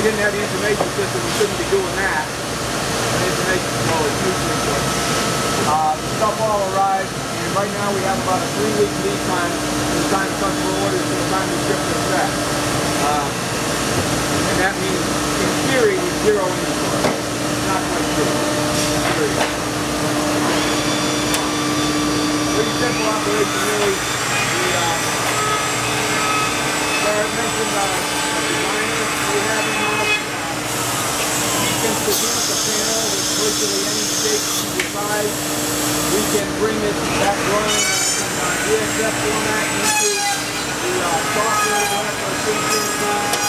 we didn't have the information system, we shouldn't be doing that. The information flow is hugely important. Uh, the stuff all arrived, and right now we have about a three-week lead time from the time customer orders to the time we ship their set. Uh, and that means, in theory, zero inventory. Not quite. Period. Pretty simple operation, really. We, uh, Barrett mentioned uh, a designer we have in-house. He can produce a panel with virtually any shape he decides. We can bring it, that drawing in uh, format into the uh, software that can stop